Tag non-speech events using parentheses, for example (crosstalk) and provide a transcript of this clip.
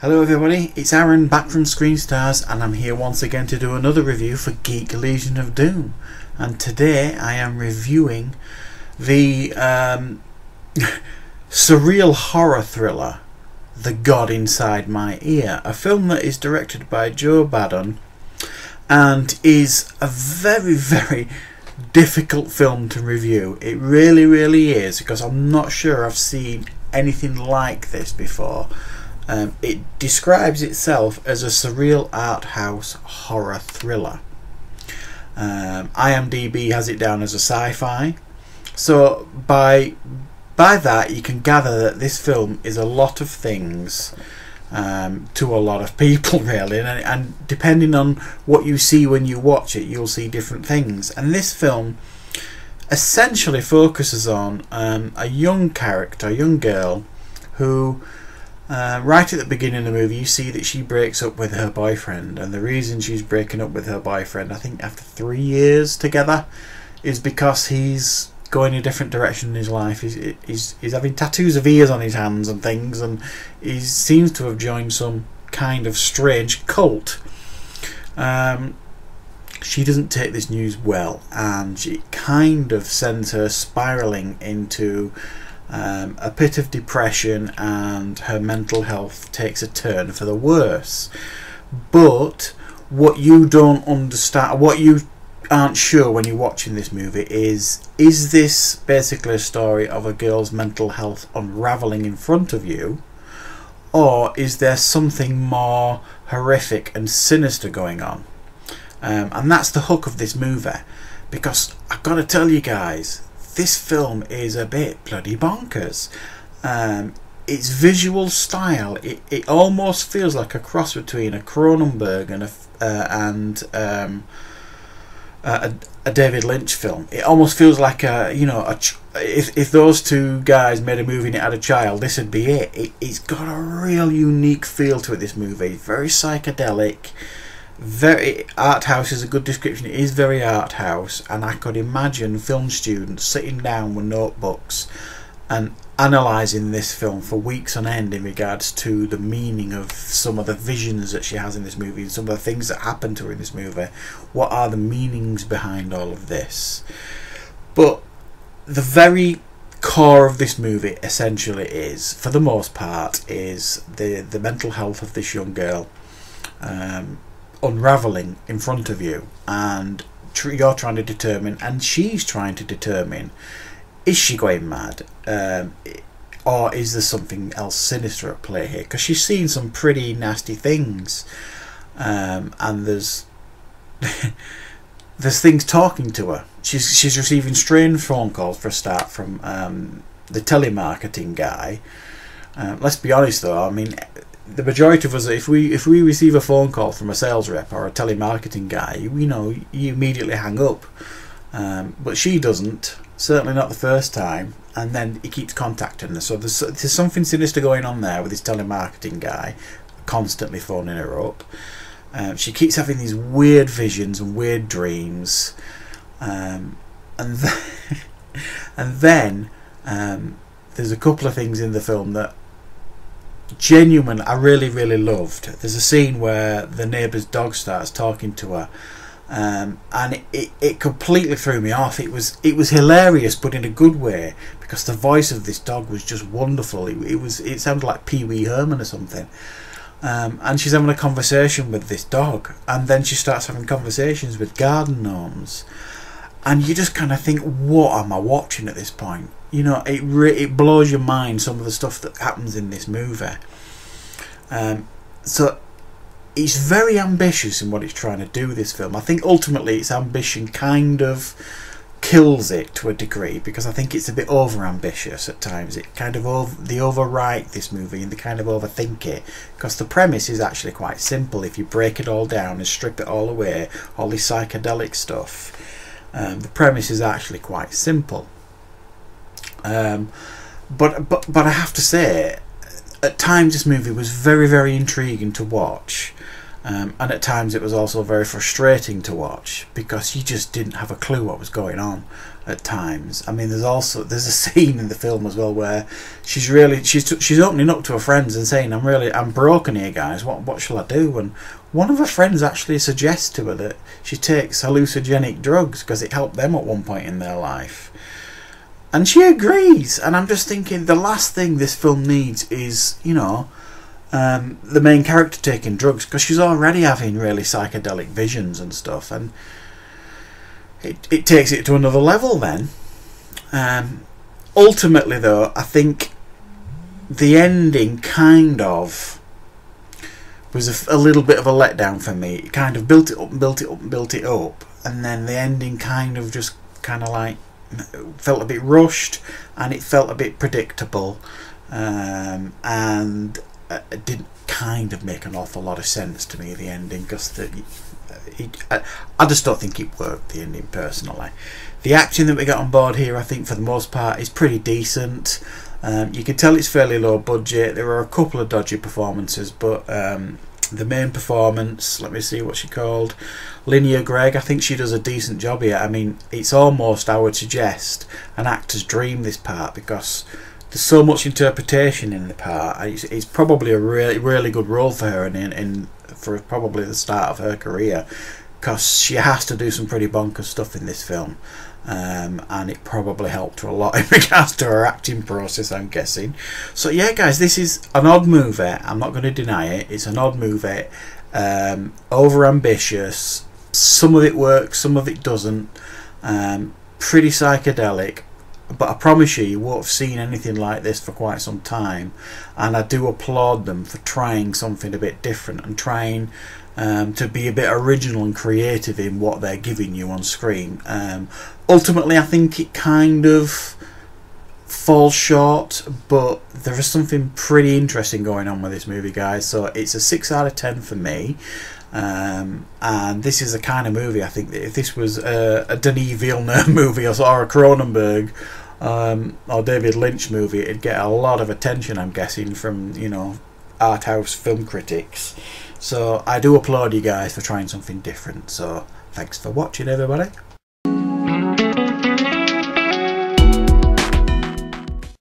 Hello everybody, it's Aaran back from Screenstars and I'm here once again to do another review for Geek Legion of Doom and today I am reviewing the um, (laughs) surreal horror thriller The God Inside My Ear, a film that is directed by Joe Badon and is a very (laughs) very difficult film to review. It really really is because I'm not sure I've seen anything like this before. Um, it describes itself as a surreal art house horror thriller. Um, IMDb has it down as a sci-fi. So by by that you can gather that this film is a lot of things um, to a lot of people (laughs) really, and, and depending on what you see when you watch it, you'll see different things. And this film essentially focuses on um, a young character, a young girl, who uh, right at the beginning of the movie, you see that she breaks up with her boyfriend, and the reason she's breaking up with her boyfriend, I think after three years together, is because he's going a different direction in his life. He's, he's, he's having tattoos of ears on his hands and things, and he seems to have joined some kind of strange cult. Um, she doesn't take this news well, and it kind of sends her spiraling into um, a pit of depression and her mental health takes a turn for the worse. But what you don't understand, what you aren't sure when you're watching this movie is is this basically a story of a girl's mental health unraveling in front of you? Or is there something more horrific and sinister going on? Um, and that's the hook of this movie. Because I've got to tell you guys, this film is a bit bloody bonkers. Um, its visual style, it, it almost feels like a cross between a Cronenberg and a, uh, and um, a, a, David Lynch film. It almost feels like a you know a, if if those two guys made a movie and it had a child, this would be it. it. It's got a real unique feel to it. This movie, very psychedelic very art house is a good description. It is very art house, and I could imagine film students sitting down with notebooks and analysing this film for weeks on end in regards to the meaning of some of the visions that she has in this movie and some of the things that happen to her in this movie. What are the meanings behind all of this? But the very core of this movie essentially is, for the most part, is the the mental health of this young girl. Um, unraveling in front of you, and tr- you're trying to determine, and she's trying to determine, is she going mad, um, or is there something else sinister at play here? Because she's seen some pretty nasty things, um, and there's (laughs) there's things talking to her. She's she's receiving strange phone calls for a start from um, the telemarketing guy. Uh, let's be honest though, I mean the majority of us, if we if we receive a phone call from a sales rep or a telemarketing guy, you know, you immediately hang up. Um, but she doesn't. Certainly not the first time. And then he keeps contacting her. So there's, there's something sinister going on there with this telemarketing guy, constantly phoning her up. Um, she keeps having these weird visions and weird dreams. Um, and (laughs) then, and then um, there's a couple of things in the film that genuine I really really loved. There's a scene where the neighbour's dog starts talking to her um, and it, it, it, completely threw me off. It was it was hilarious but in a good way because the voice of this dog was just wonderful. It, it was it sounded like Pee-wee Herman or something. Um, and she's having a conversation with this dog and then she starts having conversations with garden gnomes. And you just kind of think what am I watching at this point you know, it re- it blows your mind some of the stuff that happens in this movie. Um, so it's very ambitious in what it's trying to do. This film, I think, ultimately, its ambition kind of kills it to a degree because I think it's a bit over ambitious at times. It kind of over they overwrite this movie and they kind of overthink it because the premise is actually quite simple if you break it all down and strip it all away, all this psychedelic stuff. Um, the premise is actually quite simple. Um, but but but I have to say, at times this movie was very very intriguing to watch. Um, and at times it was also very frustrating to watch because you just didn't have a clue what was going on at times. I mean, there's also there's a (laughs) scene in the film as well where she's really she's she's opening up to her friends and saying, "I'm really I'm broken here, guys. What what shall I do?" And one of her friends actually suggests to her that she takes hallucinogenic drugs because it helped them at one point in their life. And she agrees. And I'm just thinking the last thing this film needs is, you know, um, the main character taking drugs because she's already having really psychedelic visions and stuff. And it, it takes it to another level then. Um, ultimately, though, I think the ending kind of was a, a, little bit of a letdown for me. It kind of built it up and built it up and built it up, and then the ending kind of just kind of like felt a bit rushed and it felt a bit predictable, um, and it didn't kind of make an awful lot of sense to me the ending because the. It, I, I just don't think it worked the ending personally. The acting that we got on board here, I think for the most part, is pretty decent. Um, you can tell it's fairly low budget. There are a couple of dodgy performances, but um, the main performance, let me see what she called, Linnea Gregg, I think she does a decent job here. I mean, it's almost, I would suggest, an actor's dream, this part, because there's so much interpretation in the part. It's, it's probably a really, really good role for her in, in, in for probably the start of her career, because she has to do some pretty bonkers stuff in this film um, and it probably helped her a lot (laughs) in regards to her acting process I'm guessing. So yeah guys this is an odd movie. I'm not going to deny it. It's an odd movie. Um, over ambitious some of it works some of it doesn't. Um, pretty psychedelic but I promise you, you won't have seen anything like this for quite some time. And I do applaud them for trying something a bit different and trying um, to be a bit original and creative in what they're giving you on screen. Um, ultimately, I think it kind of falls short, but there is something pretty interesting going on with this movie, guys. So it's a 6 out of 10 for me. Um, and this is the kind of movie I think if this was a, a Denis Villeneuve (laughs) movie or, or a Cronenberg um, or David Lynch movie, it'd get a lot of attention, I'm guessing, from you know art house film critics. So I do applaud you guys for trying something different. So thanks for watching, everybody.